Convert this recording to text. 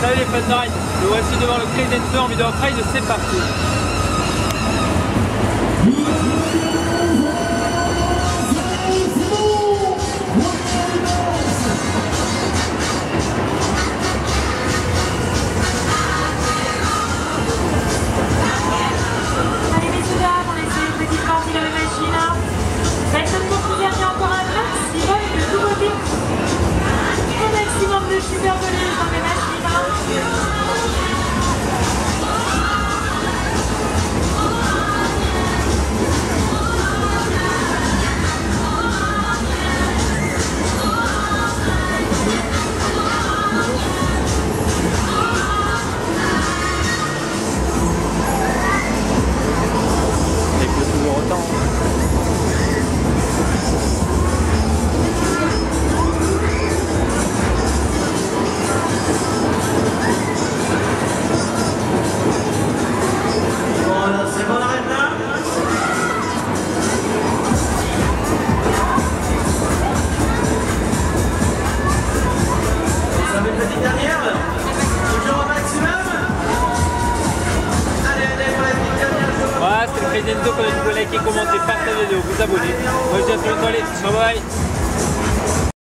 Salut les fans de ride, nous voici devant le Crazy en vidéo ride, c'est parti Présidente, collègue, collègues, et commentez, partagez, vous abonnez. Moi vous dis à bientôt, allez, bye